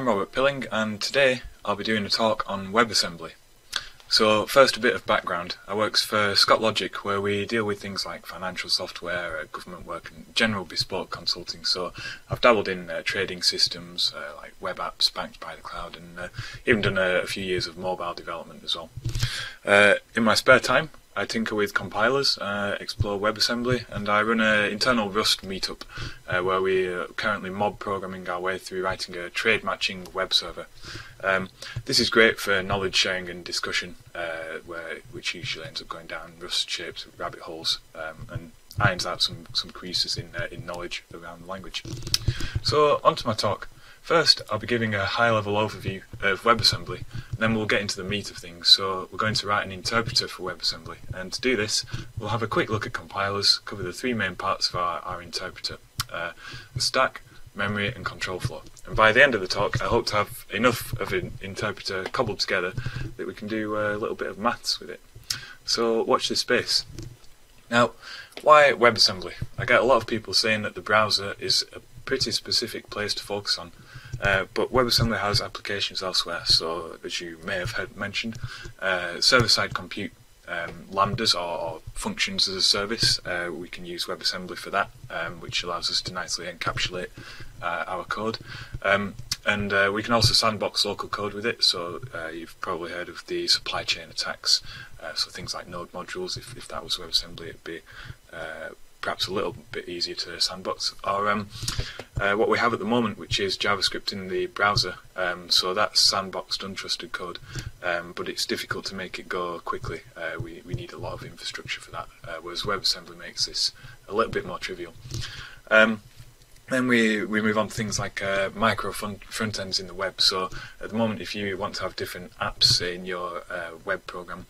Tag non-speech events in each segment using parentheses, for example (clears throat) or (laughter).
I'm Robert Pilling and today I'll be doing a talk on WebAssembly. So first a bit of background. I works for Scott Logic where we deal with things like financial software, uh, government work and general bespoke consulting. So I've dabbled in uh, trading systems uh, like web apps backed by the cloud and uh, even done a, a, few years of mobile development as well. Uh, in my spare time I tinker with compilers, uh, explore WebAssembly, and I run an internal Rust meetup uh, where we are currently mob programming our way through writing a trade matching web server. Um, this is great for knowledge sharing and discussion, uh, where which usually ends up going down Rust-shaped rabbit holes um, and irons out some some creases in uh, in knowledge around the language. So on to my talk. First, I'll be giving a high-level overview of WebAssembly, then we'll get into the meat of things. So we're going to write an interpreter for WebAssembly, and to do this, we'll have a quick look at compilers, cover the three main parts of our, our interpreter, uh, the stack, memory, and control flow. And by the end of the talk, I hope to have enough of an interpreter cobbled together that we can do a little bit of maths with it. So watch this space. Now, why WebAssembly? I get a lot of people saying that the browser is a pretty specific place to focus on. Uh, but WebAssembly has applications elsewhere, so as you may have heard mentioned, uh, server-side compute um, lambdas or, or, functions as a service, uh, we can use WebAssembly for that, um, which allows us to nicely encapsulate uh, our code. Um, and uh, we can also sandbox local code with it, so uh, you've probably heard of the supply chain attacks, so things like node modules, if, if that was WebAssembly, it'd be perhaps a little bit easier to sandbox, or um, uh, what we have at the moment, which is JavaScript in the browser. Um, so that's sandboxed, untrusted code, um, but it's difficult to make it go quickly. Uh, we, we need a lot of infrastructure for that, uh, whereas WebAssembly makes this a little bit more trivial. Um, then we, we move on to things like uh, micro front, front ends in the web. So at the moment, if you want to have different apps in your uh, web program,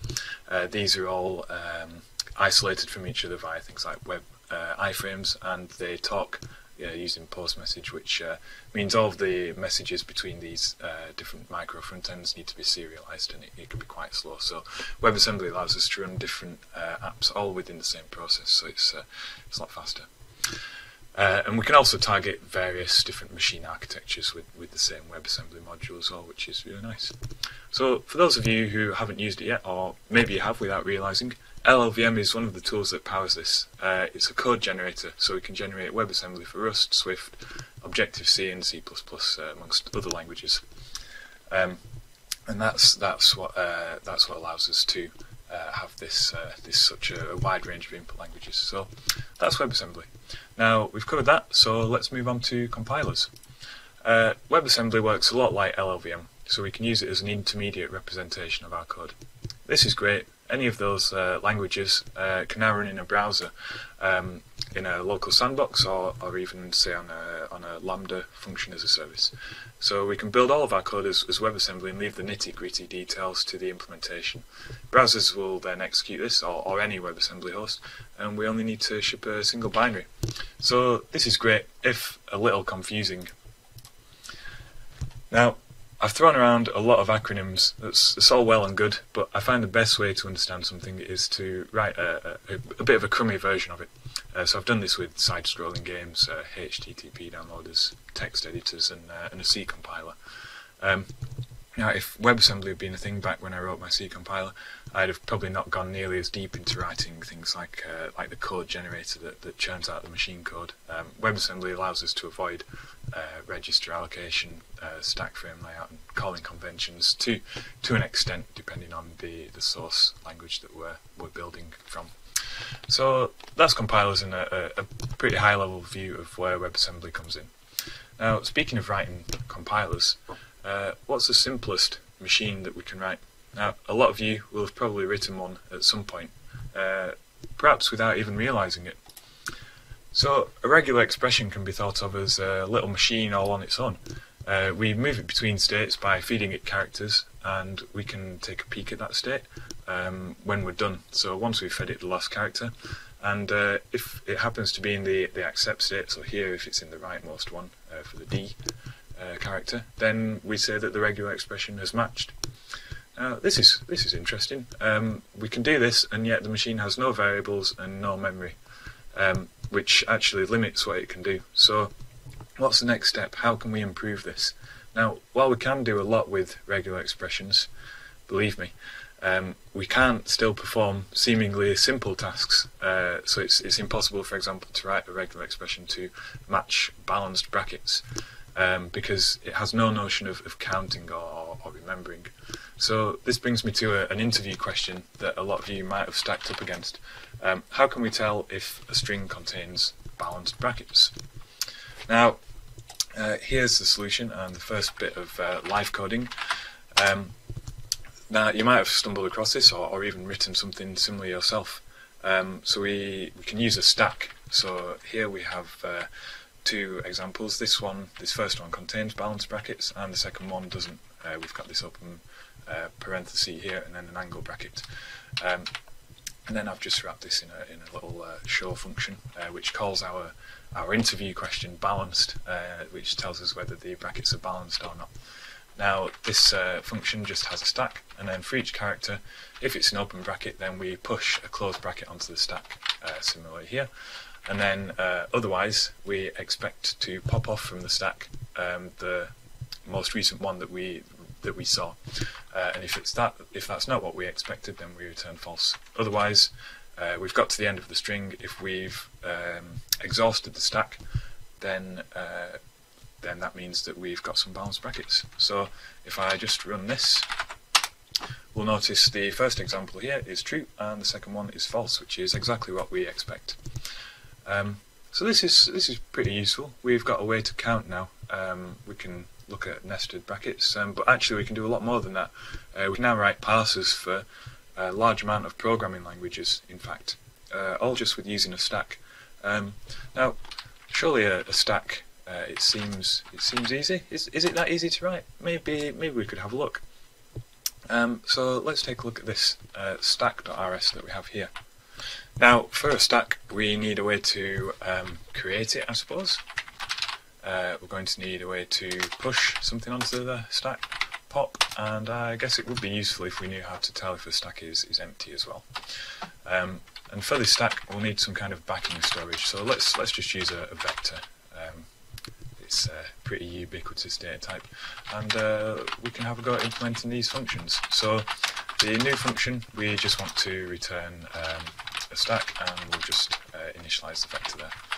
uh, these are all um, isolated from each other via things like web uh, iframes and they talk uh, using post message, which uh, means all of the messages between these uh, different micro front ends need to be serialized and it, it, can be quite slow. So WebAssembly allows us to run different uh, apps all within the same process, so it's, uh, it's a lot faster. Uh, and we can also target various different machine architectures with, with the same WebAssembly module as well, which is really nice. So for those of you who haven't used it yet, or maybe you have without realizing, LLVM is one of the tools that powers this. Uh, it's a code generator, so we can generate WebAssembly for Rust, Swift, Objective-C and C++, uh, amongst other languages. Um, and that's that's what uh, that's what allows us to uh, have this uh, this such a, a, wide range of input languages. So that's WebAssembly. Now we've covered that, so let's move on to compilers. Uh, WebAssembly works a lot like LLVM, so we can use it as an intermediate representation of our code. This is great any of those uh, languages uh, can now run in a browser um, in a local sandbox or, or even say on a, on a Lambda function as a service. So we can build all of our code as, as WebAssembly and leave the nitty gritty details to the implementation. Browsers will then execute this or, or any WebAssembly host and we only need to ship a single binary. So this is great if a little confusing. Now I've thrown around a lot of acronyms. It's, all well and good, but I find the best way to understand something is to write a, a, a bit of a crummy version of it. Uh, so I've done this with side-scrolling games, uh, HTTP downloaders, text editors, and, uh, and a C compiler. Um, now, if WebAssembly had been a thing back when I wrote my C compiler, I'd have probably not gone nearly as deep into writing things like uh, like the code generator that, that churns out the machine code. Um, WebAssembly allows us to avoid uh, register allocation, uh, stack frame layout, and calling conventions to to an extent, depending on the, the source language that we're we're building from. So that's compilers in a, a, pretty high level view of where WebAssembly comes in. Now, speaking of writing compilers. Uh, what's the simplest machine that we can write? Now, a lot of you will have probably written one at some point, uh, perhaps without even realizing it. So, a regular expression can be thought of as a little machine all on its own. Uh, we move it between states by feeding it characters, and we can take a peek at that state um, when we're done. So, once we've fed it the last character, and uh, if it happens to be in the, the accept state, so here if it's in the rightmost one uh, for the D, uh, character, then we say that the regular expression has matched. Now, this is this is interesting. Um, we can do this, and yet the machine has no variables and no memory, um, which actually limits what it can do. So, what's the next step? How can we improve this? Now, while we can do a lot with regular expressions, believe me, um, we can't still perform seemingly simple tasks. Uh, so it's, it's impossible, for example, to write a regular expression to match balanced brackets um, because it has no notion of, of counting or, or, remembering. So this brings me to a, an interview question that a lot of you might have stacked up against. Um, how can we tell if a string contains balanced brackets? Now, uh, here's the solution and the first bit of uh, live coding. Um, now, you might have stumbled across this or, or even written something similar yourself. Um, so we, we can use a stack. So here we have uh, two examples. This one, this first one contains balanced brackets and the second one doesn't. Uh, we've got this open uh, parenthesis here and then an angle bracket. Um, and then I've just wrapped this in a, in a little uh, show function uh, which calls our, our interview question balanced, uh, which tells us whether the brackets are balanced or not. Now this uh, function just has a stack and then for each character if it's an open bracket then we push a closed bracket onto the stack similarly here and then uh, otherwise we expect to pop off from the stack um, the most recent one that we that we saw uh, and if it's that if that's not what we expected then we return false otherwise uh, we've got to the end of the string if we've um, exhausted the stack then uh, then that means that we've got some balanced brackets. So if I just run this, we'll notice the first example here is true and the second one is false, which is exactly what we expect. Um, so this is this is pretty useful. We've got a way to count now. Um, we can look at nested brackets, um, but actually we can do a lot more than that. Uh, we can now write parsers for a large amount of programming languages, in fact, uh, all just with using a stack. Um, now, surely a, a stack uh, it seems it seems easy. Is is it that easy to write? Maybe maybe we could have a look. Um, so let's take a look at this uh, stack.rs that we have here. Now, for a stack, we need a way to um, create it, I suppose. Uh, we're going to need a way to push something onto the stack, pop, and I guess it would be useful if we knew how to tell if the stack is, is empty as well. Um, and for this stack, we'll need some kind of backing storage. So let's let's just use a, a vector. Um, it's a pretty ubiquitous data type and uh, we can have a go at implementing these functions. So the new function we just want to return um, a stack and we'll just uh, initialize the vector there.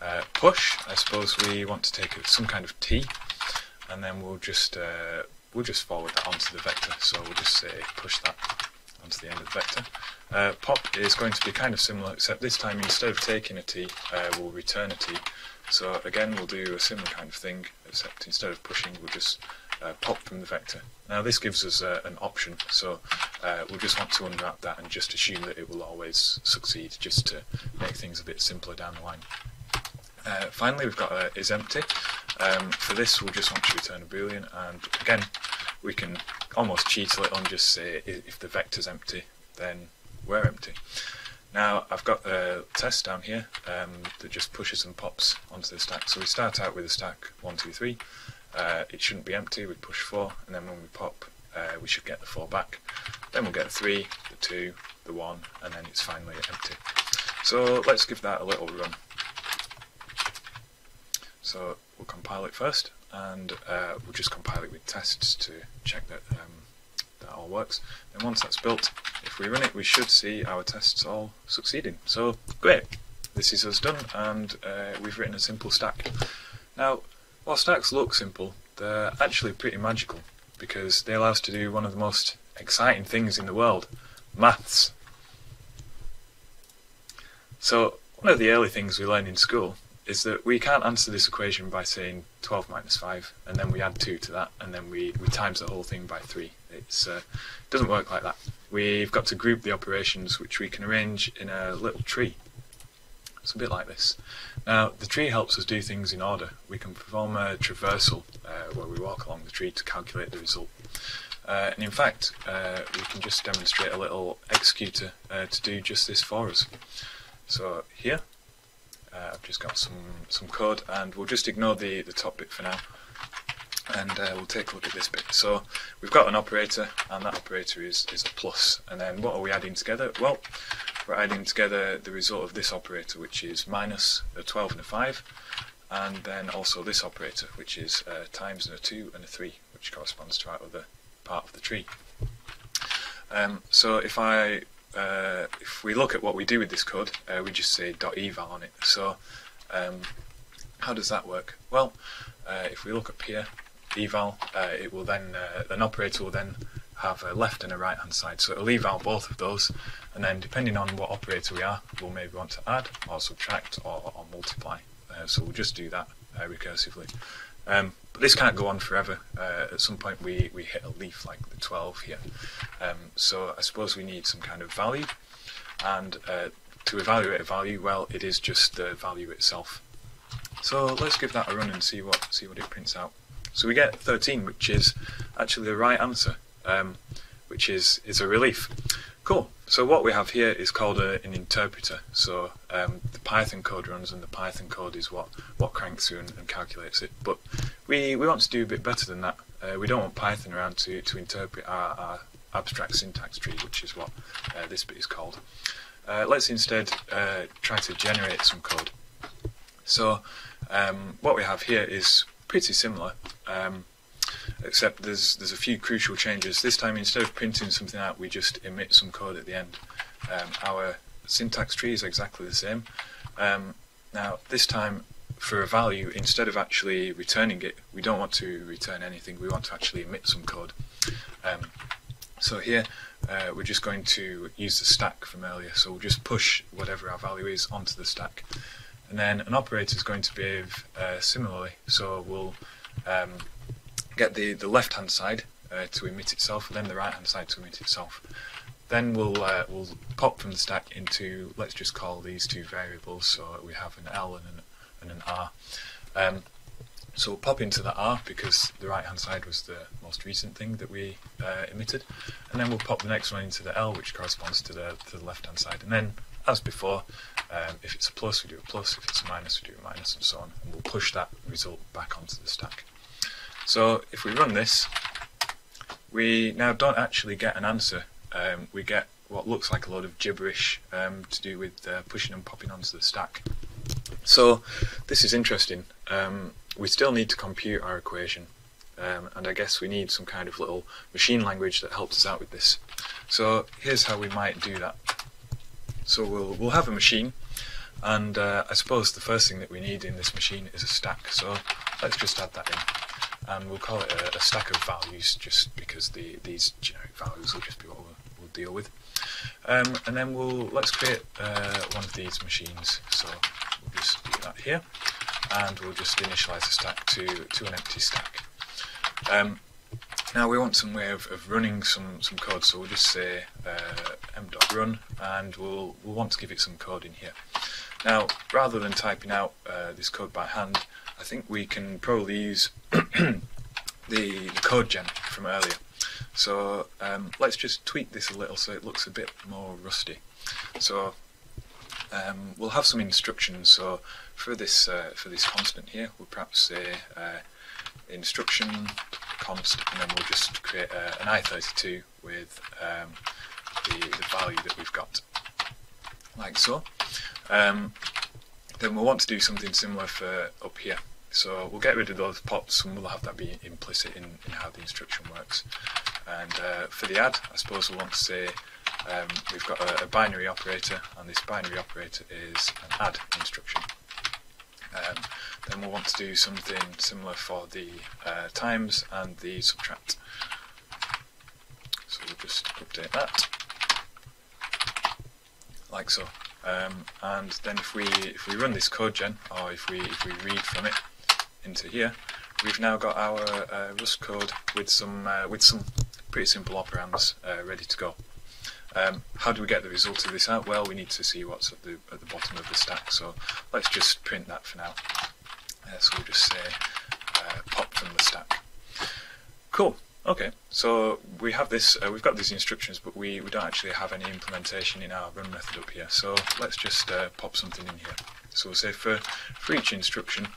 Uh, push, I suppose we want to take some kind of t and then we'll just uh, we'll just forward that onto the vector so we'll just say push that onto the end of the vector. Uh, pop is going to be kind of similar except this time instead of taking a t uh, we'll return a t so again we'll do a similar kind of thing, except instead of pushing we'll just uh, pop from the vector. Now this gives us an option, so we'll just want to unwrap that and just assume that it will always succeed, just to make things a bit simpler down the line. Uh, finally we've got uh, is empty. Um, for this we'll just want to return a boolean and again we can almost cheat a little and just say if the vector's empty then we're empty. Now I've got a test down here um, that just pushes and pops onto the stack. So we start out with a stack 1, 2, 3. Uh, it shouldn't be empty, we push 4, and then when we pop uh, we should get the 4 back. Then we'll get the 3, the 2, the 1, and then it's finally empty. So let's give that a little run. So we'll compile it first, and uh, we'll just compile it with tests to check that um, that all works. Then once that's built, if we run it, we should see our tests all succeeding. So great, this is us done, and uh, we've written a simple stack. Now, while stacks look simple, they're actually pretty magical because they allow us to do one of the most exciting things in the world, maths. So, one of the early things we learned in school is that we can't answer this equation by saying 12 minus 5 and then we add 2 to that and then we, we times the whole thing by 3. It's, uh, it doesn't work like that. We've got to group the operations which we can arrange in a little tree. It's a bit like this. Now the tree helps us do things in order. We can perform a traversal uh, where we walk along the tree to calculate the result. Uh, and in fact, uh, we can just demonstrate a little executor uh, to do just this for us. So here, uh, I've just got some, some code and we'll just ignore the, the top bit for now and uh, we'll take a look at this bit. So we've got an operator and that operator is, is a plus and then what are we adding together? Well we're adding together the result of this operator which is minus a 12 and a 5 and then also this operator, which is times and a 2 and a 3, which corresponds to our other part of the tree. Um, so if I uh, if we look at what we do with this code, uh, we just say .eval on it. So um, how does that work? Well, uh, if we look up here, eval, uh, it will then uh, an operator will then have a left and a right hand side. So it'll eval both of those, and then depending on what operator we are, we'll maybe want to add or subtract or, or multiply. Uh, so we'll just do that recursively. Um, but this can't go on forever. Uh, at some point we, we hit a leaf like the 12 here. Um, so I suppose we need some kind of value. And uh, to evaluate a value, well, it is just the value itself. So let's give that a run and see what see what it prints out. So we get 13, which is actually the right answer, um, which is, is a relief. Cool. So what we have here is called a, an interpreter. So um, the Python code runs, and the Python code is what, what cranks through and, and calculates it. But we, we want to do a bit better than that. Uh, we don't want Python around to, to interpret our, our abstract syntax tree, which is what uh, this bit is called. Uh, let's instead uh, try to generate some code. So um, what we have here is pretty similar. Um, except there's there's a few crucial changes. This time, instead of printing something out, we just emit some code at the end. Um, our syntax tree is exactly the same. Um, now, this time, for a value, instead of actually returning it, we don't want to return anything. We want to actually emit some code. Um, so here, uh, we're just going to use the stack from earlier. So we'll just push whatever our value is onto the stack. And then an operator is going to behave uh, similarly. So we'll um, get the, the left hand side uh, to emit itself, then the right hand side to emit itself. Then we'll uh, we'll pop from the stack into let's just call these two variables. So we have an L and an, and an R. Um, so we'll pop into the R because the right hand side was the most recent thing that we uh, emitted, and then we'll pop the next one into the L, which corresponds to the to the left hand side. And then, as before, um, if it's a plus, we do a plus. If it's a minus, we do a minus, and so on. And we'll push that result back onto the stack. So if we run this, we now don't actually get an answer. Um, we get what looks like a load of gibberish um, to do with uh, pushing and popping onto the stack. So this is interesting. Um, we still need to compute our equation, um, and I guess we need some kind of little machine language that helps us out with this. So here's how we might do that. So we'll we'll have a machine, and uh, I suppose the first thing that we need in this machine is a stack. So let's just add that in and we'll call it a, a, stack of values just because the these generic values will just be what we'll, we'll deal with. Um, and then we'll let's create uh, one of these machines. So we'll just do that here, and we'll just initialize the stack to to an empty stack. Um, now we want some way of, of running some, some code, so we'll just say uh, m.run, and we'll we'll want to give it some code in here. Now, rather than typing out uh, this code by hand, I think we can probably use (clears throat) the, code gen from earlier. So um, let's just tweak this a little so it looks a bit more rusty. So um, we'll have some instructions. So for this uh, for this constant here, we'll perhaps say uh, instruction const, and then we'll just create uh, an i32 with um, the, the value that we've got, like so. Um, then we'll want to do something similar for up here. So we'll get rid of those pops and we'll have that be implicit in, in how the instruction works. And uh, for the add, I suppose we'll want to say um, we've got a, a, binary operator and this binary operator is an add instruction. Um, then we'll want to do something similar for the uh, times and the subtract. So we'll just update that, like so. Um, and then if we if we run this code gen, or if we if we read from it into here, we've now got our uh, Rust code with some uh, with some pretty simple operands uh, ready to go. Um, how do we get the result of this out? Well, we need to see what's at the at the bottom of the stack. So let's just print that for now. Uh, so we'll just say uh, pop from the stack. Cool. Okay, so we have this, uh, we've got these instructions, but we, we don't actually have any implementation in our run method up here. So let's just uh, pop something in here. So we'll say for, for each instruction,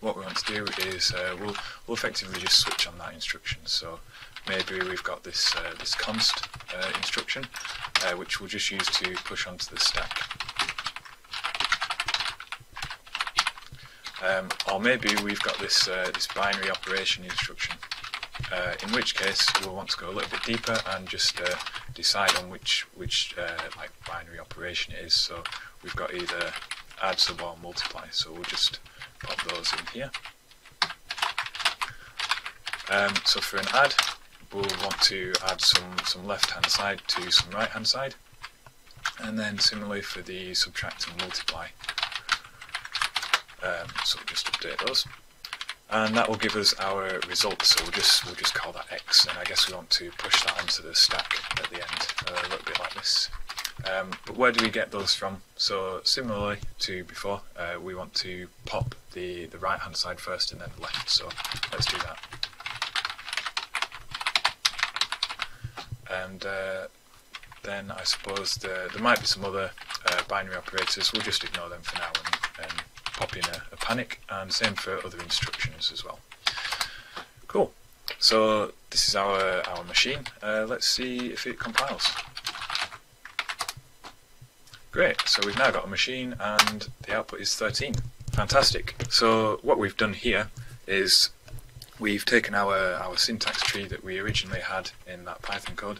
what we want to do is uh, we'll, we'll effectively just switch on that instruction. So maybe we've got this, uh, this const uh, instruction, uh, which we'll just use to push onto the stack. Um, or maybe we've got this uh, this binary operation instruction, uh, in which case we'll want to go a little bit deeper and just decide on which which like binary operation it is. So we've got either add, sub, or multiply. So we'll just pop those in here. Um, so for an add, we'll want to add some some left hand side to some right hand side, and then similarly for the subtract and multiply. Um, so we'll just update those. And that will give us our result, so we'll just we'll just call that x, and I guess we want to push that onto the stack at the end, uh, a little bit like this. Um, but where do we get those from? So similarly to before, uh, we want to pop the, the right hand side first and then the left, so let's do that. And uh, then I suppose the, there might be some other uh, binary operators, we'll just ignore them for now and, and pop in a, a panic and same for other instructions as well. Cool. So this is our, our machine. Uh, let's see if it compiles. Great, so we've now got a machine and the output is 13. Fantastic. So what we've done here is we've taken our, our syntax tree that we originally had in that Python code,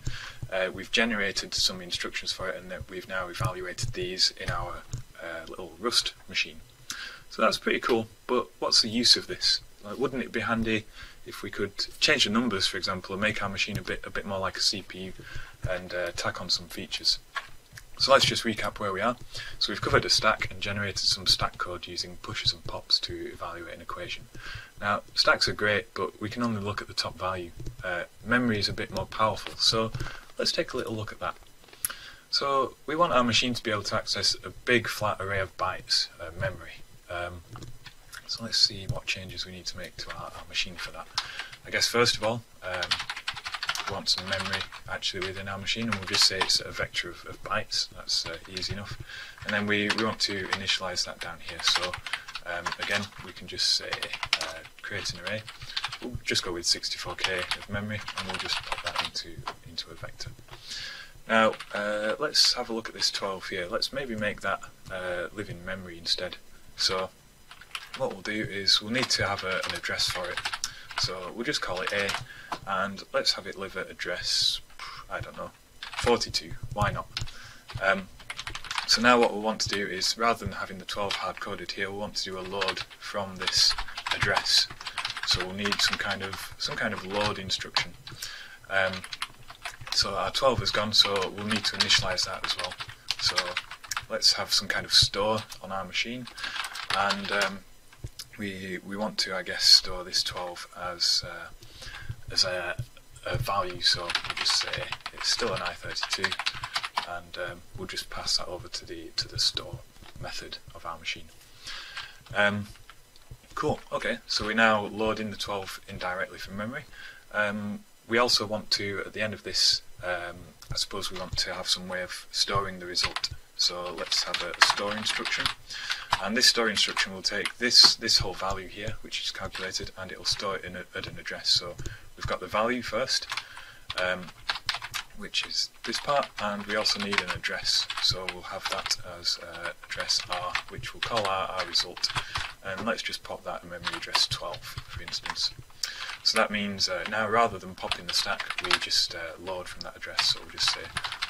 uh, we've generated some instructions for it and that we've now evaluated these in our uh, little Rust machine. So that's pretty cool, but what's the use of this? Like, wouldn't it be handy if we could change the numbers, for example, and make our machine a bit a bit more like a CPU and uh, tack on some features? So let's just recap where we are. So we've covered a stack and generated some stack code using pushes and pops to evaluate an equation. Now, stacks are great, but we can only look at the top value. Uh, memory is a bit more powerful, so let's take a little look at that. So we want our machine to be able to access a big flat array of bytes, uh, memory. Um, so let's see what changes we need to make to our, our machine for that. I guess first of all, um, want some memory actually within our machine and we'll just say it's a vector of, of bytes, that's uh, easy enough. And then we, we want to initialize that down here. So um, again, we can just say uh, create an array. We'll just go with 64k of memory and we'll just pop that into, into a vector. Now, uh, let's have a look at this 12 here. Let's maybe make that uh, live in memory instead. So what we'll do is we'll need to have a, an address for it. So we'll just call it A, and let's have it live at address, I don't know, 42, why not? Um, so now what we'll want to do is, rather than having the 12 hard-coded here, we'll want to do a load from this address. So we'll need some kind of some kind of load instruction. Um, so our 12 is gone, so we'll need to initialize that as well. So let's have some kind of store on our machine, and um, we we want to, I guess, store this 12 as uh, as a, a, value. So we'll just say it's still an i32, and um, we'll just pass that over to the to the store method of our machine. Um, cool. Okay, so we're now loading the 12 indirectly from memory. Um, we also want to, at the end of this, um, I suppose we want to have some way of storing the result. So let's have a store instruction. And this store instruction will take this this whole value here, which is calculated, and it will store it in a, at an address. So we've got the value first, um, which is this part, and we also need an address. So we'll have that as uh, address R, which we'll call our, our result. And let's just pop that in memory address 12, for instance. So that means uh, now rather than popping the stack, we just uh, load from that address. So we'll just say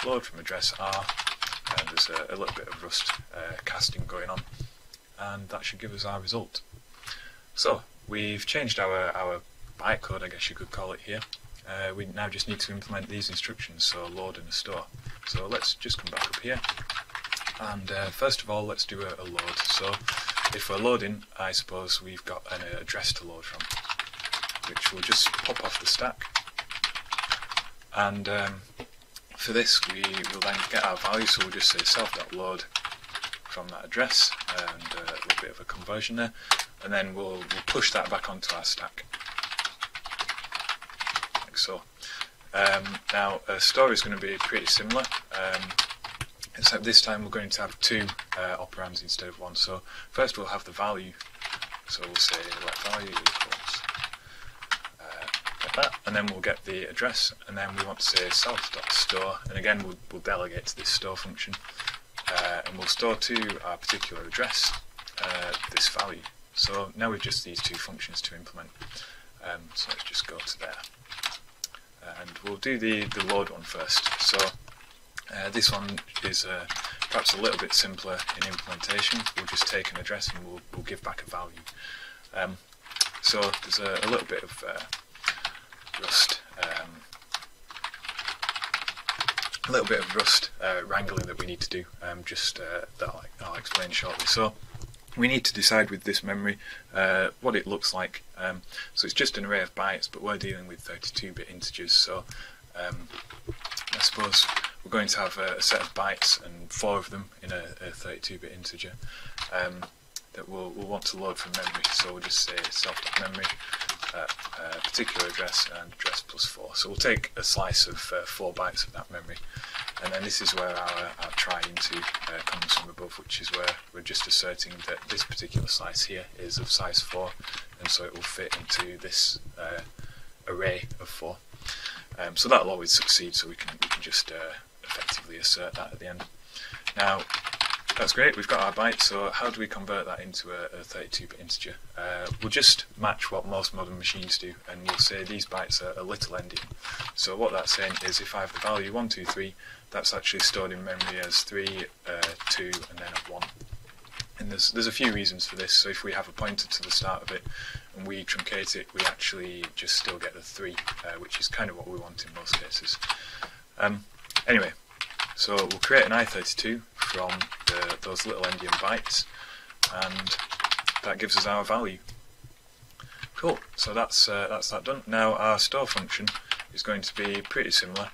load from address R, and there's a, a little bit of Rust uh, casting going on, and that should give us our result. So we've changed our, our bytecode, I guess you could call it here. Uh, we now just need to implement these instructions, so load and store. So let's just come back up here, and uh, first of all let's do a, a, load. So if we're loading, I suppose we've got an address to load from, which will just pop off the stack. And um, for this we will then get our value, so we'll just say self.load from that address and uh, a little bit of a conversion there, and then we'll, we'll push that back onto our stack, like so. Um, now a store is going to be pretty similar, um, except this time we're going to have two uh, operands instead of one. So first we'll have the value, so we'll say let value equals that, and then we'll get the address, and then we want to say self.store, and again we'll, we'll delegate to this store function, uh, and we'll store to our particular address uh, this value. So now we've just these two functions to implement. Um, so let's just go to there. And we'll do the, the load one first. So uh, this one is uh, perhaps a little bit simpler in implementation. We'll just take an address and we'll, we'll give back a value. Um, so there's a, a, little bit of uh, Rust, um, a little bit of Rust uh, wrangling that we need to do, um, just uh, that I'll, I'll, explain shortly. So we need to decide with this memory uh, what it looks like. Um, so it's just an array of bytes, but we're dealing with 32-bit integers. So um, I suppose we're going to have a, a, set of bytes and four of them in a 32-bit integer um, that we'll, we'll, want to load from memory. So we'll just say self.memory uh, uh, particular address and address plus 4. So we'll take a slice of uh, 4 bytes of that memory and then this is where our, our try into comes from above which is where we're just asserting that this particular slice here is of size 4 and so it will fit into this array of 4. Um, so that'll always succeed so we can, we can just effectively assert that at the end. Now that's great, we've got our byte, so how do we convert that into a, a 32-bit integer? Uh, we'll just match what most modern machines do, and you'll say these bytes are a little endian. So what that's saying is if I have the value 1, 2, 3, that's actually stored in memory as 3, uh, 2, and then a 1. And there's, there's a few reasons for this, so if we have a pointer to the start of it, and we truncate it, we actually just still get the 3, uh, which is kind of what we want in most cases. Um, anyway, so we'll create an i32 from the, those little endian bytes, and that gives us our value. Cool, so that's, uh, that's that done. Now our store function is going to be pretty similar,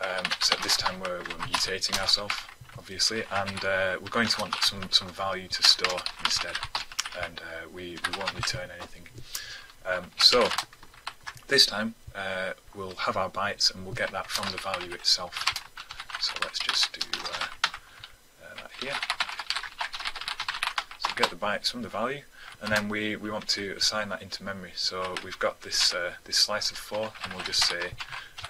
um, except this time we're, we're mutating ourselves, obviously, and uh, we're going to want some, some value to store instead, and uh, we, we won't return anything. Um, so, this time uh, we'll have our bytes and we'll get that from the value itself. So let's just do uh, uh, that here. So get the bytes from the value, and then we, we want to assign that into memory. So we've got this uh, this slice of 4, and we'll just say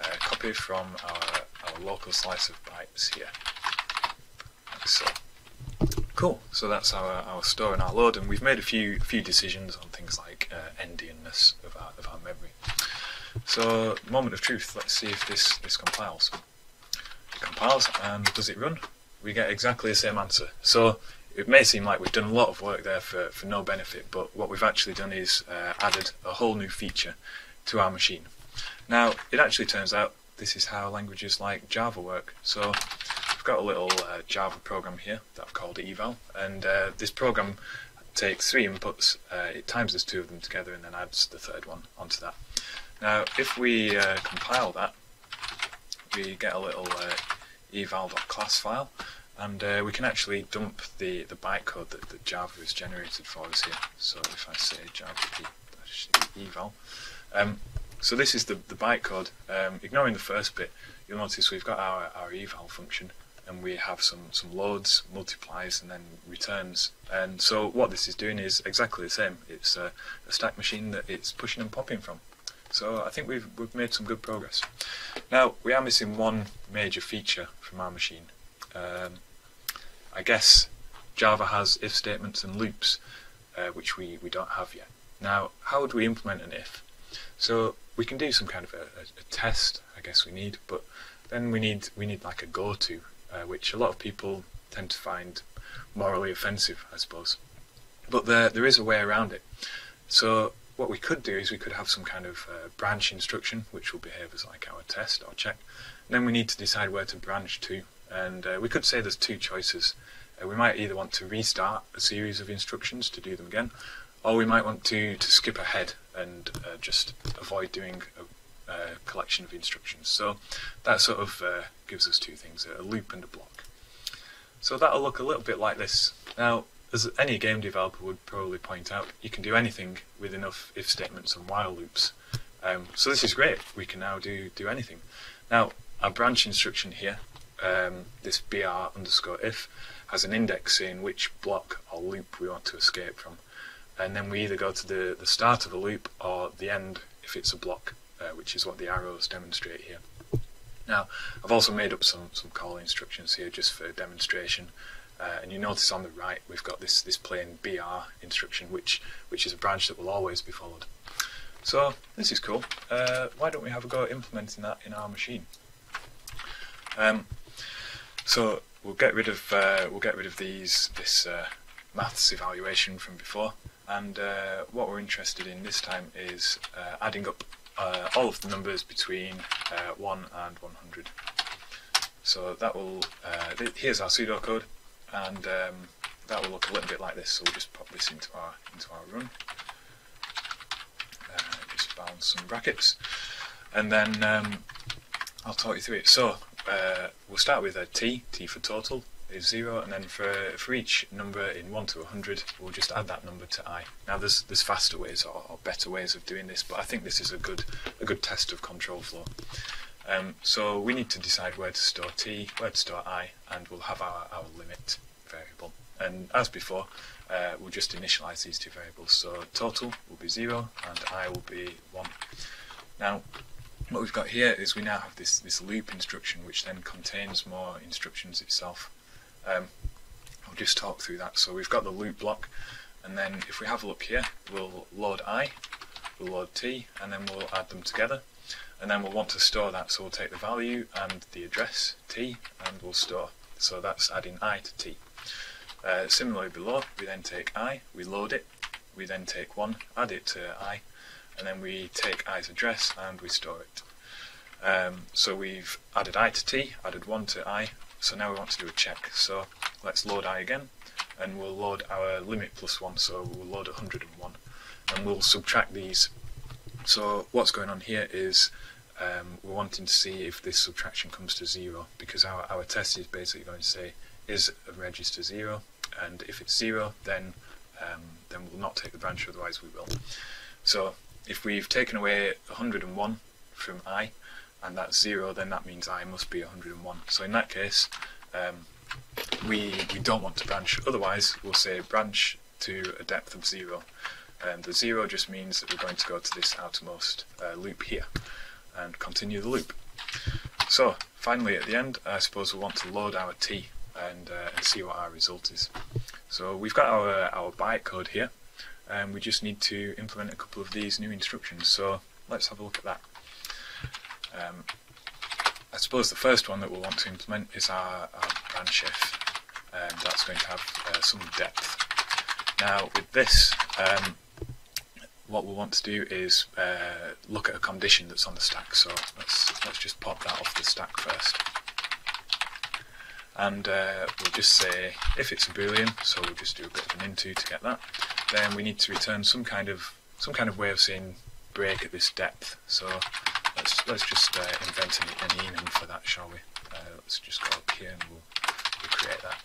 uh, copy from our, our local slice of bytes here. Like so. Cool, so that's our, our store and our load, and we've made a few few decisions on things like uh, endianness of our, of our memory. So, moment of truth, let's see if this, this compiles compiles and does it run, we get exactly the same answer. So it may seem like we've done a lot of work there for, for no benefit, but what we've actually done is uh, added a whole new feature to our machine. Now, it actually turns out this is how languages like Java work. So I've got a little uh, Java program here that I've called eval, and uh, this program takes three inputs, uh, it times those two of them together and then adds the third one onto that. Now, if we uh, compile that, we get a little uh, eval.class file and uh, we can actually dump the, the bytecode that, that Java has generated for us here. So if I say java eval, um, so this is the, the bytecode. Um, ignoring the first bit, you'll notice we've got our, our eval function and we have some, some loads, multiplies and then returns. And so what this is doing is exactly the same. It's a, a stack machine that it's pushing and popping from. So I think we've, we've made some good progress. Now, we are missing one major feature from our machine. Um, I guess Java has if statements and loops, uh, which we, we don't have yet. Now, how would we implement an if? So we can do some kind of a, a, a test, I guess we need, but then we need we need like a go-to, uh, which a lot of people tend to find morally offensive, I suppose. But there there is a way around it. So what we could do is we could have some kind of uh, branch instruction which will behave as like our test or check. And then we need to decide where to branch to and uh, we could say there's two choices. Uh, we might either want to restart a series of instructions to do them again or we might want to, to skip ahead and uh, just avoid doing a, a, collection of instructions. So that sort of uh, gives us two things, a loop and a block. So that'll look a little bit like this. Now as any game developer would probably point out, you can do anything with enough if statements and while loops. Um, so this is great. We can now do do anything. Now our branch instruction here, um, this br underscore if, has an index saying which block or loop we want to escape from, and then we either go to the the start of a loop or the end if it's a block, uh, which is what the arrows demonstrate here. Now I've also made up some some call instructions here just for demonstration. Uh, and you notice on the right we've got this, this plain BR instruction which, which is a branch that will always be followed. So this is cool. Uh, why don't we have a go at implementing that in our machine? Um, so we'll get rid of uh, we'll get rid of these this uh, maths evaluation from before, and uh, what we're interested in this time is uh, adding up all of the numbers between 1 and 100. So that will th here's our pseudocode, and um, that will look a little bit like this. So we'll just pop this into our into our run. just bounce some brackets, and then um, I'll talk you through it. So uh, we'll start with a t, t for total is 0, and then for, for each number in 1 to 100, we'll just add that number to i. Now there's, there's faster ways or, or better ways of doing this, but I think this is a good, a good test of control flow. Um, so we need to decide where to store t, where to store i, and we'll have our, our limit variable. And as before, uh, we'll just initialize these two variables. So total will be 0, and i will be 1. Now, what we've got here is we now have this, this loop instruction which then contains more instructions itself. Um, I'll just talk through that. So we've got the loop block and then if we have a look here we'll load i, we'll load t and then we'll add them together and then we'll want to store that so we'll take the value and the address t and we'll store. So that's adding i to t. Uh, similarly below we then take i, we load it, we then take 1, add it to i and then we take i's address and we store it. Um, so we've added i to t, added 1 to i, so now we want to do a check. So let's load i again, and we'll load our limit plus 1, so we'll load 101, and we'll subtract these. So what's going on here is um, we're wanting to see if this subtraction comes to 0, because our, our test is basically going to say, is a register 0, and if it's 0, then um, then we'll not take the branch, otherwise we will. So if we've taken away 101 from i, and that's 0, then that means i must be 101. So in that case, um, we, we don't want to branch, otherwise we'll say branch to a depth of 0. And the 0 just means that we're going to go to this outermost uh, loop here, and continue the loop. So, finally at the end, I suppose we want to load our t and, uh, and see what our result is. So we've got our, our bytecode here, and we just need to implement a couple of these new instructions. So let's have a look at that. Um, I suppose the first one that we'll want to implement is our, our branch if. Um, that's going to have uh, some depth. Now with this, um, what we'll want to do is uh, look at a condition that's on the stack. So let's let's just pop that off the stack first. And uh, we'll just say if it's a boolean, so we'll just do a bit of an into to get that then we need to return some kind of some kind of way of saying break at this depth. So let's let's just uh, invent an, an enum for that, shall we? Uh, let's just go up here and we'll, we'll create that.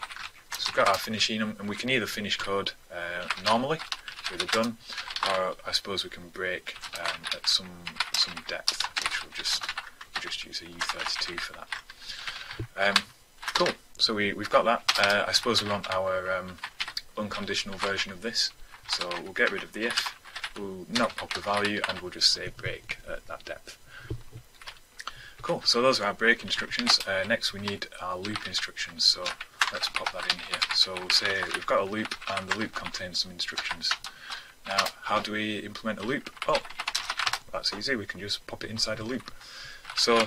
So we've got our finish enum, and we can either finish code uh, normally with a done, or I suppose we can break um, at some some depth, which we'll just we'll just use a U32 for that. Um, cool. So we we've got that. Uh, I suppose we want our um, unconditional version of this. So we'll get rid of the if, we'll not pop the value, and we'll just say break at that depth. Cool, so those are our break instructions. Uh, next we need our loop instructions, so let's pop that in here. So we'll say we've got a loop, and the loop contains some instructions. Now, how do we implement a loop? Oh, that's easy, we can just pop it inside a loop. So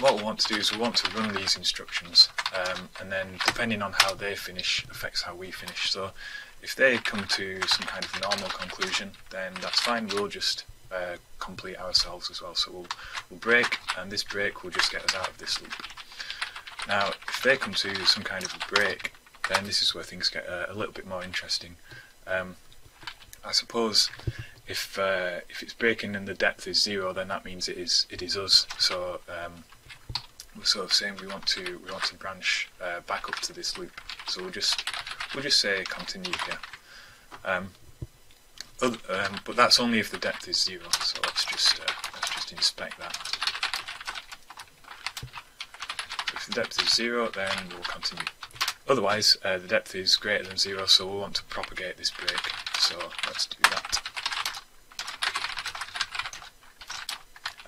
what we want to do is we want to run these instructions um, and then depending on how they finish affects how we finish. So if they come to some kind of normal conclusion then that's fine. We'll just uh, complete ourselves as well. So we'll, we'll break and this break will just get us out of this loop. Now if they come to some kind of a break then this is where things get uh, a little bit more interesting. Um, I suppose if uh, if it's breaking and the depth is zero then that means it is it is us so um, we're sort of saying we want to we want to branch uh, back up to this loop. So we'll just we'll just say continue here. Um, um, but that's only if the depth is zero. So let's just uh, let's just inspect that. If the depth is zero, then we'll continue. Otherwise, uh, the depth is greater than zero, so we'll want to propagate this break. So let's do that.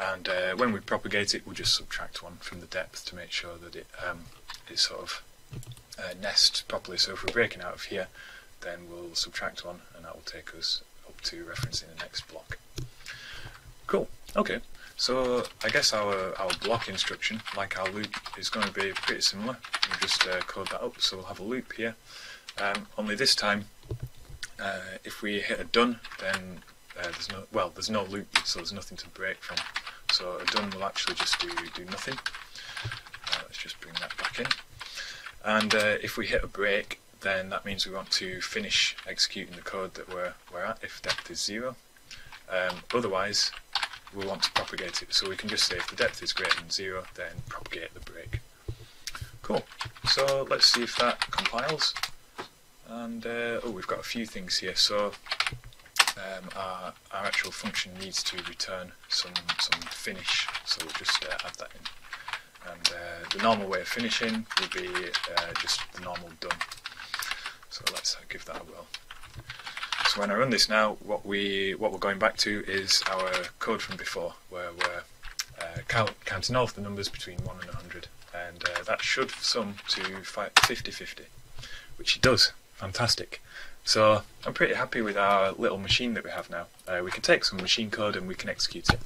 and uh, when we propagate it we'll just subtract one from the depth to make sure that it um, it sort of uh, nest properly. So if we're breaking out of here, then we'll subtract one, and that will take us up to referencing the next block. Cool. Okay. So I guess our, our block instruction, like our loop, is going to be pretty similar. We'll just uh, code that up. So we'll have a loop here. Um, only this time, uh, if we hit a done, then uh, there's no well, there's no loop, so there's nothing to break from. So a done will actually just do do nothing. Uh, let's just bring that back in. And uh, if we hit a break, then that means we want to finish executing the code that we're we're at if depth is zero. Um, otherwise, we want to propagate it. So we can just say if the depth is greater than zero, then propagate the break. Cool. So let's see if that compiles. And uh, oh, we've got a few things here. So um, our, our actual function needs to return some some finish. So we'll just uh, add that in. And uh, the normal way of finishing would be uh, just the normal done. So let's uh, give that a whirl. So when I run this now, what we what we're going back to is our code from before, where we're uh, count, counting all of the numbers between 1 and 100, and uh, that should sum to 50-50, which it does. Fantastic. So I'm pretty happy with our little machine that we have now. Uh, we can take some machine code and we can execute it.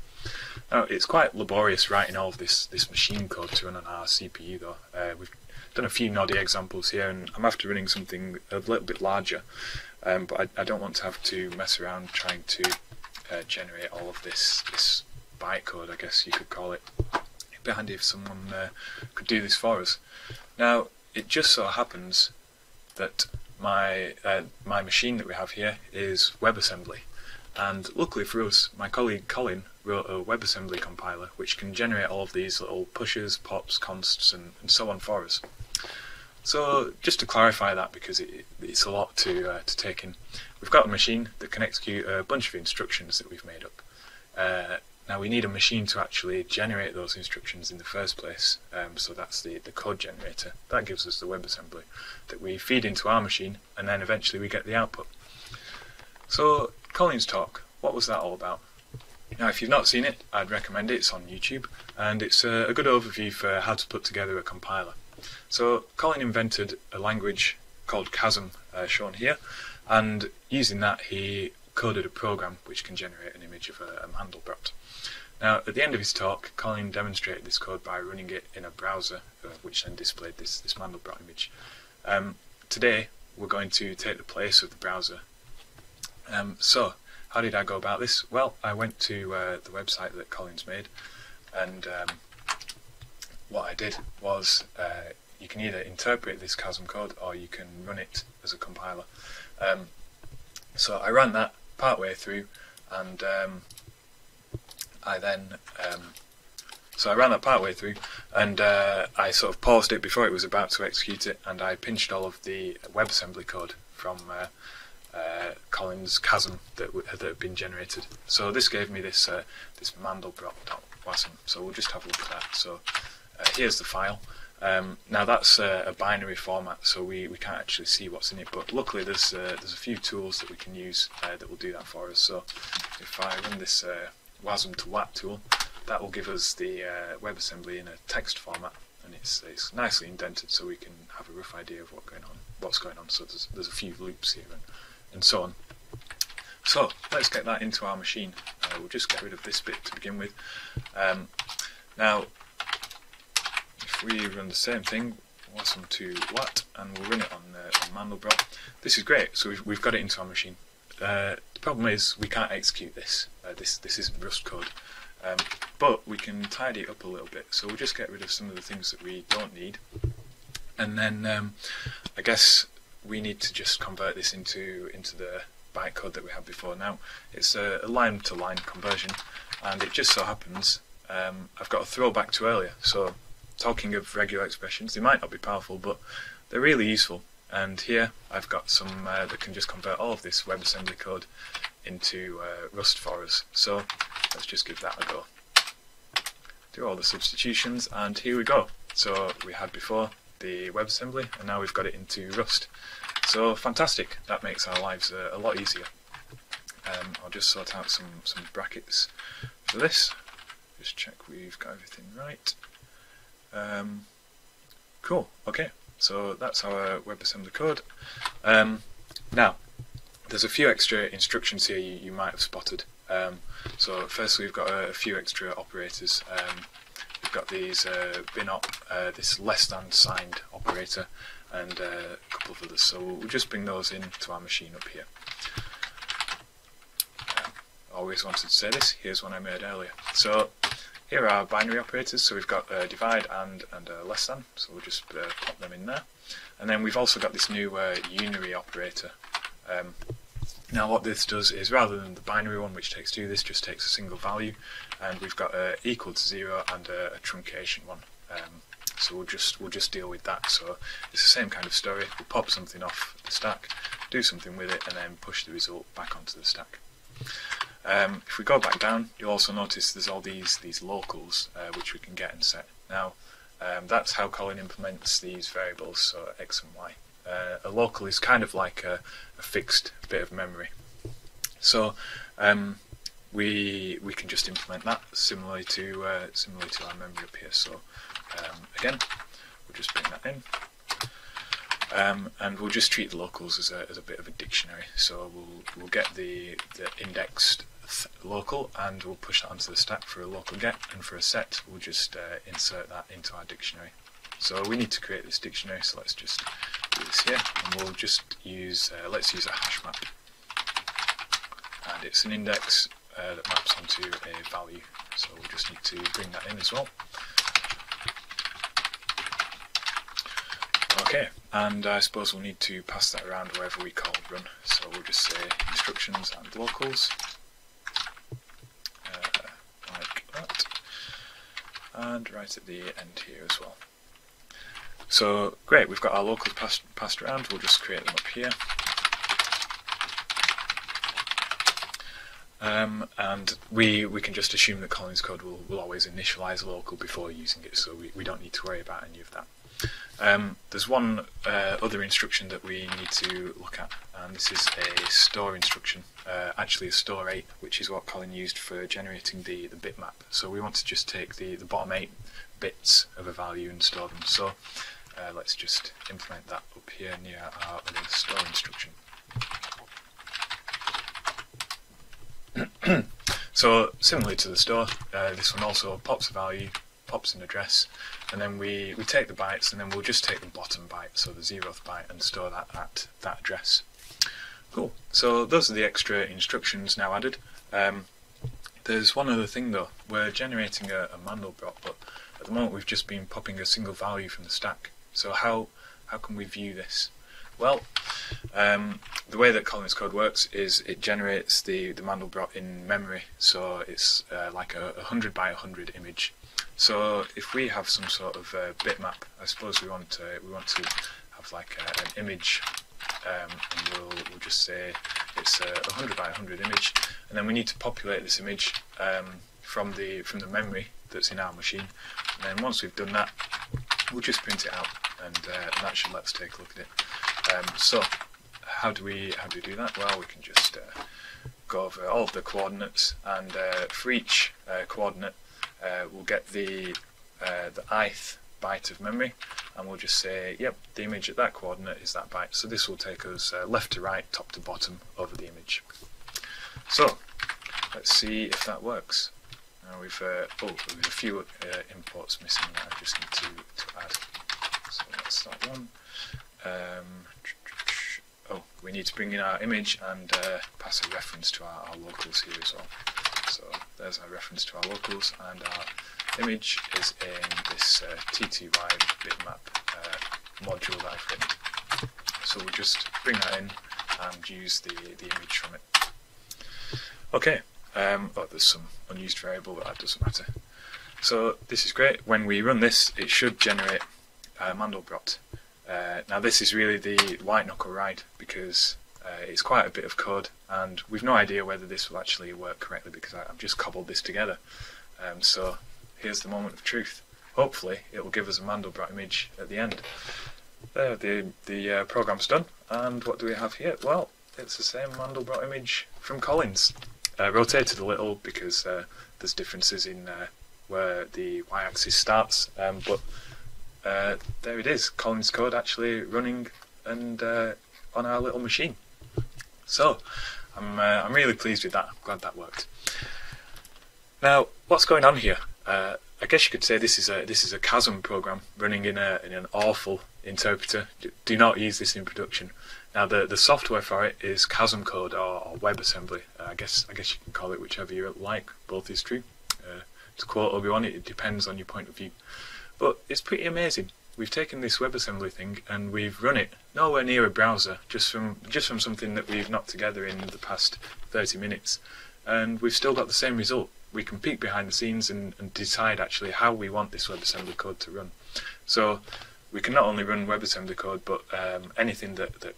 Now it's quite laborious writing all of this this machine code to run on our CPU though. Uh, we've done a few naughty examples here, and I'm after running something a little bit larger. Um, but I, I, don't want to have to mess around trying to uh, generate all of this this bytecode, I guess you could call it. It'd be handy if someone uh, could do this for us. Now, it just so happens that my uh, my machine that we have here is WebAssembly, and luckily for us, my colleague Colin wrote a WebAssembly compiler which can generate all of these little pushes, pops, consts, and, and so on for us. So just to clarify that, because it, it's a lot to uh, to take in, we've got a machine that can execute a bunch of instructions that we've made up. Uh, now we need a machine to actually generate those instructions in the first place, um, so that's the, the code generator. That gives us the WebAssembly that we feed into our machine, and then eventually we get the output. So Colin's talk, what was that all about? Now if you've not seen it, I'd recommend it, it's on YouTube, and it's a, a good overview for how to put together a compiler. So Colin invented a language called Chasm, uh, shown here, and using that he coded a program which can generate an image of a, a Mandelbrot. Now, at the end of his talk, Colin demonstrated this code by running it in a browser, uh, which then displayed this, this Mandelbrot image. Um, today, we're going to take the place of the browser. Um, so, how did I go about this? Well, I went to uh, the website that Colin's made, and um, what I did was uh, you can either interpret this Chasm code or you can run it as a compiler. Um, so I ran that partway through and um, I then um, so I ran that partway through and uh, I sort of paused it before it was about to execute it and I pinched all of the WebAssembly code from uh, uh, Colin's Chasm that, that had been generated. So this gave me this uh, this Mandelbrot.wasm. So we'll just have a look at that. So uh, here's the file. Um, now that's uh, a binary format, so we, we can't actually see what's in it. But luckily, there's uh, there's a few tools that we can use uh, that will do that for us. So if I run this uh, WASM to WAT tool, that will give us the uh, WebAssembly in a text format, and it's it's nicely indented, so we can have a rough idea of going on, what's going on. So there's there's a few loops here and, and so on. So let's get that into our machine. Uh, we'll just get rid of this bit to begin with. Um, now we run the same thing, wasm to wat, and we'll run it on, uh, on Mandelbrot. This is great, so we've, we've got it into our machine. Uh, the problem is we can't execute this. Uh, this this isn't Rust code, um, but we can tidy it up a little bit. So we'll just get rid of some of the things that we don't need, and then um, I guess we need to just convert this into into the bytecode that we had before. Now it's a, a line-to-line conversion, and it just so happens um, I've got a throwback to earlier. So talking of regular expressions, they might not be powerful, but they're really useful. And here I've got some uh, that can just convert all of this WebAssembly code into uh, Rust for us. So let's just give that a go. Do all the substitutions, and here we go. So we had before the WebAssembly, and now we've got it into Rust. So fantastic! That makes our lives uh, a lot easier. Um, I'll just sort out some some brackets for this. Just check we've got everything right. Um, cool, okay. so that's our WebAssembly code. Um, now, there's a few extra instructions here you, you might have spotted. Um, so firstly we've got a, a few extra operators. Um, we've got these uh, bin op, uh, this less than signed operator, and uh, a couple of others. So we'll just bring those into our machine up here. Um, always wanted to say this, here's one I made earlier. So here are binary operators, so we've got a divide and, and a less than, so we'll just uh, pop them in there. And then we've also got this new uh, unary operator. Um, now what this does is rather than the binary one which takes two, this just takes a single value and we've got a equal to zero and a, a truncation one. Um, so we'll just we'll just deal with that. So it's the same kind of story. We'll pop something off the stack, do something with it, and then push the result back onto the stack. Um, if we go back down, you'll also notice there's all these these locals uh, which we can get and set. Now um, that's how Colin implements these variables, so x and y. Uh, a local is kind of like a, a fixed bit of memory. So um, we we can just implement that similarly to uh, similarly to our memory up here. So um, again, we'll just bring that in. Um, and we'll just treat the locals as a, as a bit of a dictionary. So we'll we'll get the the indexed local and we'll push that onto the stack for a local get and for a set we'll just uh, insert that into our dictionary. So we need to create this dictionary so let's just do this here and we'll just use, uh, let's use a hash map and it's an index uh, that maps onto a value so we'll just need to bring that in as well. Okay, and I suppose we'll need to pass that around wherever we call run. So we'll just say instructions and locals. And right at the end here as well. So great, we've got our locals passed, passed around, we'll just create them up here. Um, and we we can just assume that Colin's code will, will always initialize a local before using it, so we, we don't need to worry about any of that. Um, there's one uh, other instruction that we need to look at, and this is a store instruction, uh, actually a store 8, which is what Colin used for generating the, the bitmap. So we want to just take the, the bottom 8 bits of a value and store them. So uh, let's just implement that up here near our other store instruction. (clears throat) so similarly to the store, uh, this one also pops a value, pops an address, and then we, we take the bytes and then we'll just take the bottom byte, so the zeroth byte, and store that at that address. Cool. So those are the extra instructions now added. Um, there's one other thing though. We're generating a, a Mandelbrot, but at the moment we've just been popping a single value from the stack. So how how can we view this? Well, um, the way that Colin's code works is it generates the, the Mandelbrot in memory, so it's uh, like a 100 by 100 image. So if we have some sort of uh, bitmap, I suppose we want to, we want to have like a, an image, um, and we'll, we'll just say it's a 100 by 100 image, and then we need to populate this image um, from the from the memory that's in our machine. And then once we've done that, we'll just print it out, and, uh, that should let us take a look at it. Um, so how do we how do we do that? Well, we can just uh, go over all of the coordinates, and uh, for each uh, coordinate uh, we'll get the uh, the ith byte of memory and we'll just say yep the image at that coordinate is that byte. So this will take us uh, left to right top to bottom over the image. So let's see if that works. Now we've uh, oh a few uh, imports missing that I just need to, to add. So let's start one. Um, oh we need to bring in our image and uh, pass a reference to our, our locals here as well there's our reference to our locals and our image is in this uh, TTY bitmap uh, module that I've written. So we'll just bring that in and use the, the image from it. Okay, um, oh, there's some unused variable, but that doesn't matter. So this is great. When we run this, it should generate uh, Mandelbrot. Uh, now this is really the white knuckle ride because uh, it's quite a bit of code, and we've no idea whether this will actually work correctly because I, have just cobbled this together. Um, so here's the moment of truth. Hopefully, it will give us a Mandelbrot image at the end. There, the the uh, program's done, and what do we have here? Well, it's the same Mandelbrot image from Colin's, uh, rotated a little because uh, there's differences in uh, where the y-axis starts, um, but uh, there it is, Colin's code actually running and uh, on our little machine. So I'm uh, I'm really pleased with that. I'm glad that worked. Now, what's going on here? Uh, I guess you could say this is a this is a Chasm program running in a in an awful interpreter. Do not use this in production. Now the, the software for it is Chasm code or, or WebAssembly. Uh, I guess I guess you can call it whichever you like. Both is true. Uh, to quote Obi Wan, it depends on your point of view. But it's pretty amazing. We've taken this WebAssembly thing and we've run it nowhere near a browser, just from just from something that we've knocked together in the past 30 minutes, and we've still got the same result. We can peek behind the scenes and, and decide actually how we want this WebAssembly code to run. So we can not only run WebAssembly code, but um, anything that, that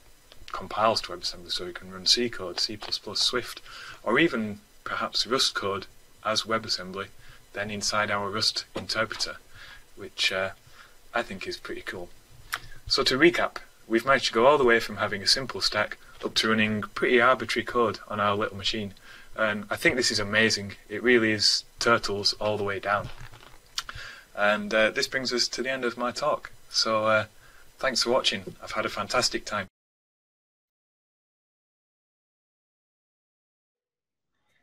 compiles to WebAssembly, so we can run C code, C++, Swift, or even perhaps Rust code as WebAssembly, then inside our Rust interpreter, which uh, I think is pretty cool. So to recap, we've managed to go all the way from having a simple stack up to running pretty arbitrary code on our little machine. And I think this is amazing. It really is turtles all the way down. And uh, this brings us to the end of my talk. So uh, thanks for watching. I've had a fantastic time.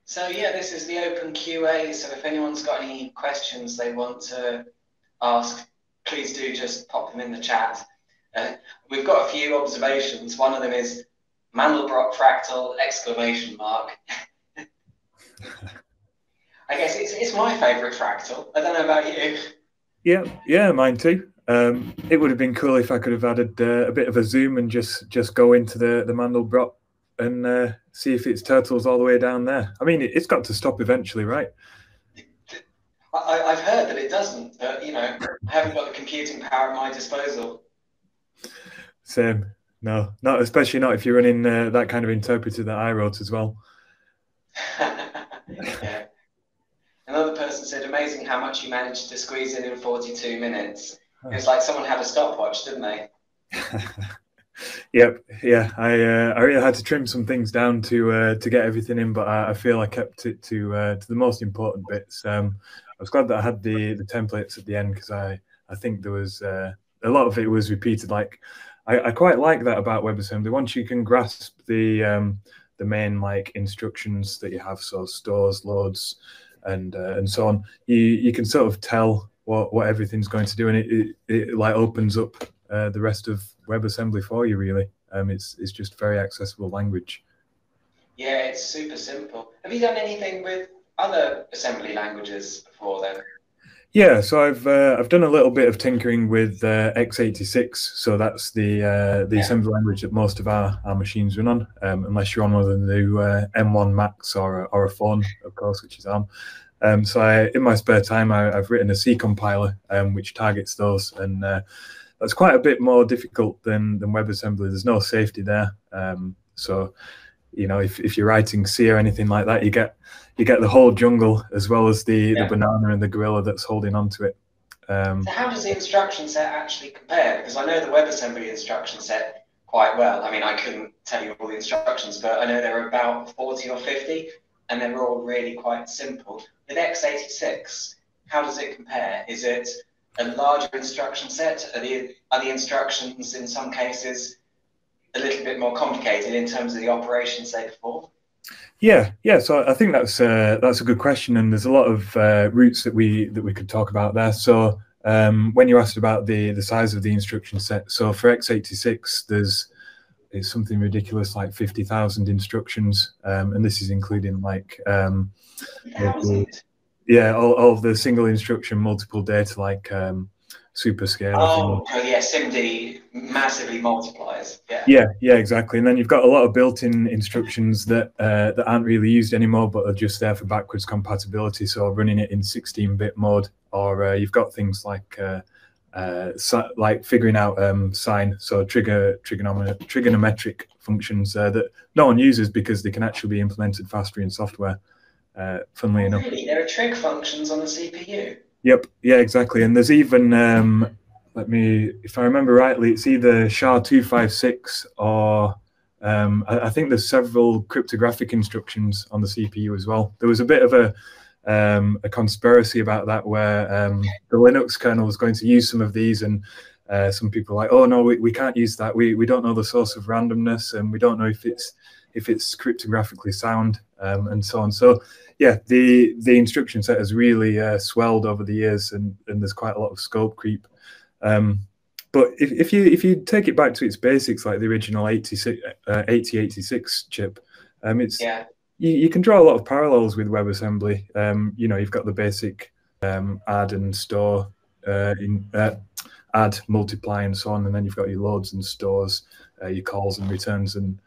So yeah, this is the open QA. So if anyone's got any questions they want to ask, please do just pop them in the chat. Uh, we've got a few observations. One of them is Mandelbrot fractal exclamation mark. (laughs) I guess it's, it's my favourite fractal. I don't know about you. Yeah, yeah, mine too. Um, it would have been cool if I could have added uh, a bit of a zoom and just just go into the the Mandelbrot and uh, see if it's turtles all the way down there. I mean, it, has got to stop eventually, right? I, have heard that it doesn't, but you know, I haven't got the computing power at my disposal. Same. No, not especially not if you're running uh, that kind of interpreter that I wrote as well. (laughs) yeah. Another person said, "Amazing how much you managed to squeeze in in 42 minutes." It's like someone had a stopwatch, didn't they? (laughs) Yep, yeah, I uh, I really had to trim some things down to uh, to get everything in, but I, I feel I kept it to uh, to the most important bits. Um, I was glad that I had the the templates at the end because I I think there was uh, a lot of it was repeated. Like I, I quite like that about WebAssembly. Once you can grasp the um, the main like instructions that you have, so stores, loads, and uh, and so on, you you can sort of tell what what everything's going to do, and it it, it like opens up uh, the rest of WebAssembly for you. Really, um, it's it's just very accessible language. Yeah, it's super simple. Have you done anything with other assembly languages before then? Yeah, so I've uh, I've done a little bit of tinkering with uh, x86. So that's the uh, the yeah. assembly language that most of our, our machines run on, um, unless you're on one of the new uh, M1 Macs or a, or a phone, of course, which is ARM. Um, so I, in my spare time, I, have written a C compiler um, which targets those, and uh, that's quite a bit more difficult than than WebAssembly. There's no safety there, um, so you know if, if you're writing C or anything like that, you get you get the whole jungle as well as the yeah. the banana and the gorilla that's holding onto it. Um, so how does the instruction set actually compare? Because I know the WebAssembly instruction set quite well. I mean, I couldn't tell you all the instructions, but I know there are about 40 or 50, and they're all really quite simple. With x86, how does it compare? Is it a larger instruction set? Are the, are the instructions in some cases a little bit more complicated in terms of the operations they perform? Yeah, yeah. So I think that's uh, that's a good question, and there's a lot of uh, routes that we that we could talk about there. So um, when you asked about the the size of the instruction set, so for x86, there's it's something ridiculous like fifty thousand instructions, um, and this is including like um, yeah, all, all of the single instruction multiple data like um, superscale. Oh, oh yeah, SIMD massively multiplies. Yeah. Yeah, yeah, exactly. And then you've got a lot of built-in instructions that uh, that aren't really used anymore, but are just there for backwards compatibility. So running it in 16-bit mode, or uh, you've got things like uh, uh, like figuring out um, sine, so trigger trigonomet- trigonometric functions uh, that no one uses because they can actually be implemented faster in software. Uh, funnily oh, enough, really, there are trig functions on the CPU. Yep. Yeah. Exactly. And there's even um, let me, if I remember rightly, it's either SHA two five six or um, I, I, think there's several cryptographic instructions on the CPU as well. There was a bit of a um, a conspiracy about that where um, the Linux kernel is going to use some of these and uh, some people are like, oh no, we, we can't use that. We, we don't know the source of randomness and we don't know if it's if it's cryptographically sound um, and so on. So yeah, the the instruction set has really uh, swelled over the years and, and there's quite a lot of scope creep. Um, but if, if you if you take it back to its basics, like the original 86, uh, 8086 chip, um, it's yeah. you, you can draw a lot of parallels with WebAssembly. Um, you know, you've got the basic um, add and store uh, in uh, add, multiply, and so on, and then you've got your loads and stores, uh, your calls and returns and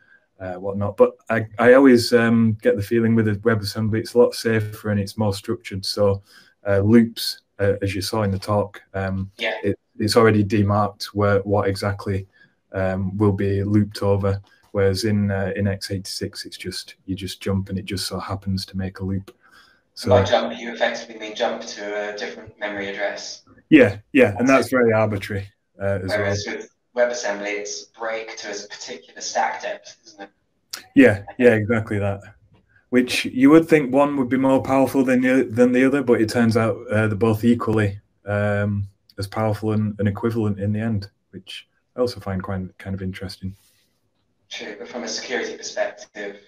uh, whatnot. But I, I always um, get the feeling with the WebAssembly, it's a lot safer and it's more structured. So uh, loops, uh, as you saw in the talk, um, Yeah. it, it's already demarked where what exactly um, will be looped over. Whereas in uh, in x86, it's just you just jump and it just so happens to make a loop. So, by jump, you effectively mean jump to a different memory address. yeah, yeah, and that's very arbitrary uh, as well. With WebAssembly, it's break to a particular stack depth, isn't it? Yeah, yeah, exactly that. Which you would think one would be more powerful than the, than the other, but it turns out uh, they're both equally um, as powerful and, and equivalent in the end, which I also find quite kind of interesting. True, but from a security perspective,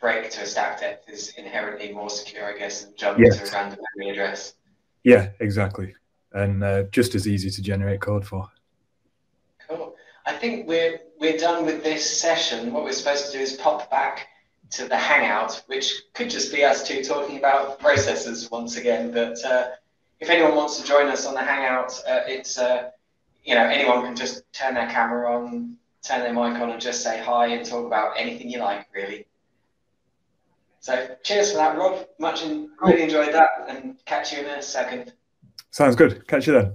break to a stack depth is inherently more secure, I guess, than jump Yes. to a random memory address. Yeah, exactly, and uh, just as easy to generate code for. I think we're we're done with this session. What we're supposed to do is pop back to the Hangout, which could just be us two talking about processors once again. But uh, if anyone wants to join us on the Hangout, uh, it's uh, you know anyone can just turn their camera on, turn their mic on, and just say hi and talk about anything you like, really. So cheers for that, Rob. Much really enjoyed that, and catch you in a second. Sounds good. Catch you then.